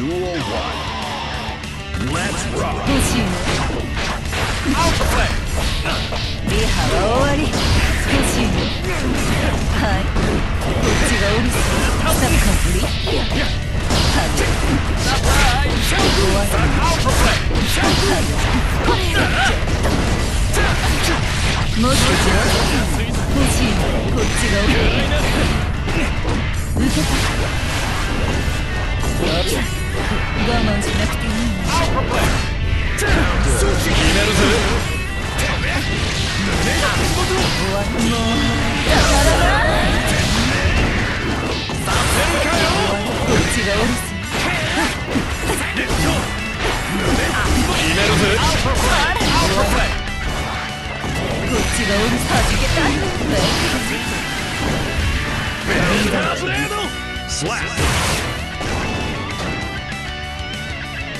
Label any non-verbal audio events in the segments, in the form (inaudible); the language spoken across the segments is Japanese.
Duel 1. Let's rock. 欲しいのリハは終わり欲しいのはいこっちがうるさいサッカーブリハグ終わりもっとちょ欲しいのこっちがうるさい受けた我慢しなくていいの決めるぜ。こっちがうるさい決めるぜこっちがうるさい弾けたブレード Slap Duel 2 Let's rock 我慢しなくていいんだ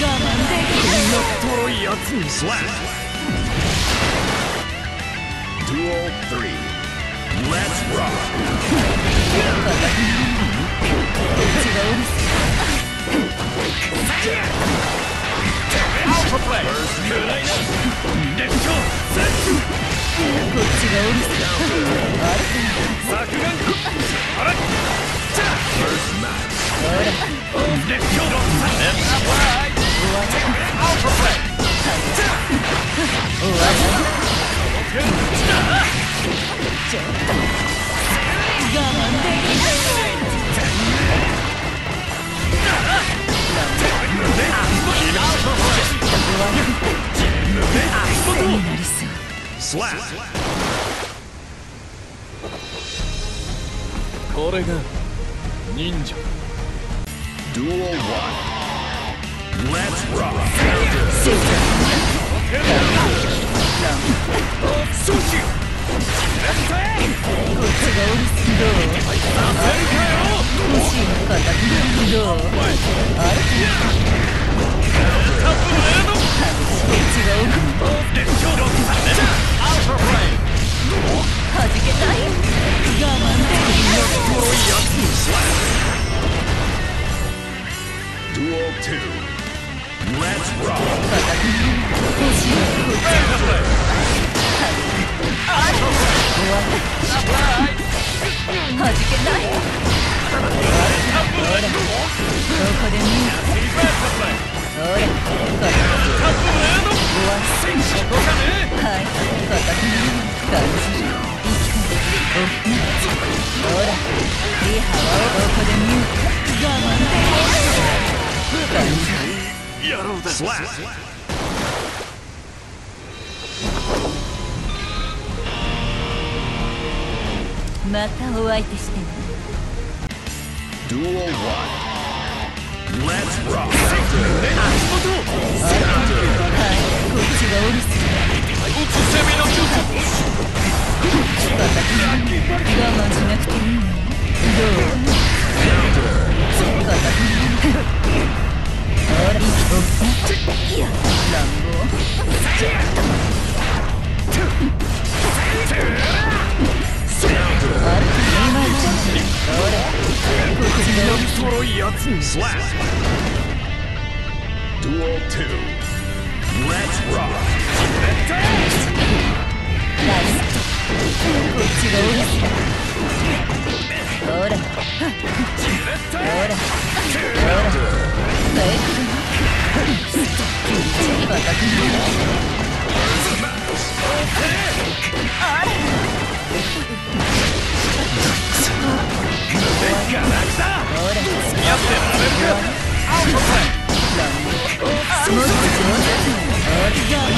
我慢できるとろいやつに Slap Duel 3 Let's rock. こっちがおるこっちがおるあれが忍者 Duel 1 Let's rock シェイこっちがおるどう欲しいの形どうあるこっちがおるはじけたい我慢でき Duel 2 Let's rock 欲しいのこっちはじけたいほらどこで見るほらはい形に感じるまたお相手してね Duel 1 Let's rock はいこっちがおる。す (laughs) 慢しなくていいのどう片手ほらいや乱暴ある今じゃほらこっちがおるとろいやつに Slap Duel 2 Let's rock. ナイスこっ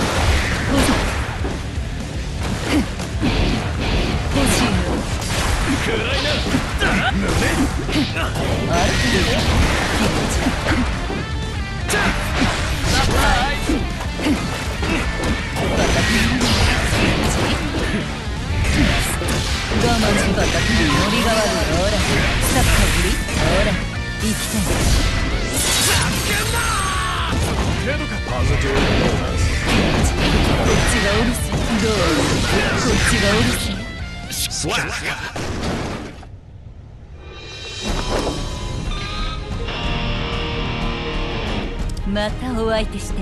Slash! またお相手して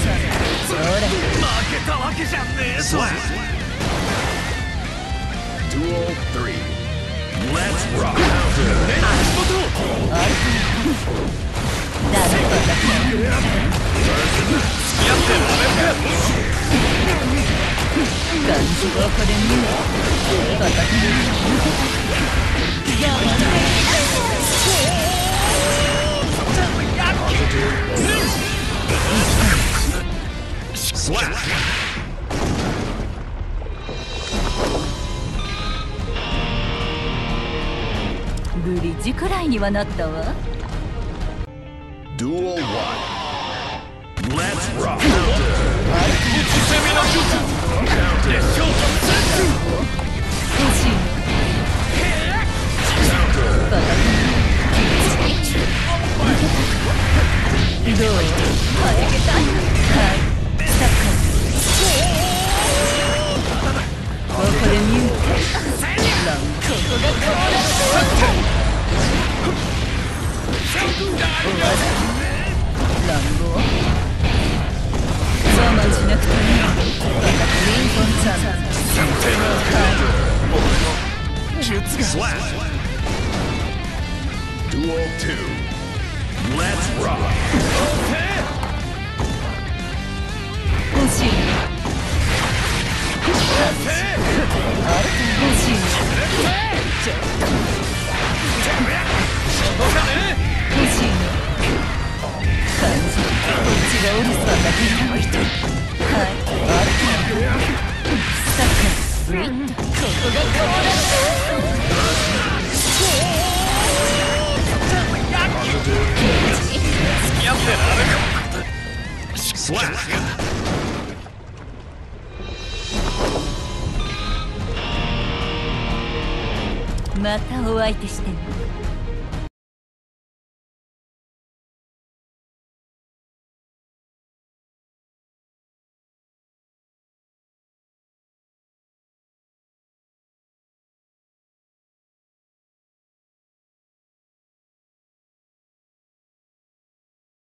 ブリッジくらいにはなったわ。Dual One. Counter. Counter. Counter. Slash! またお相手してね。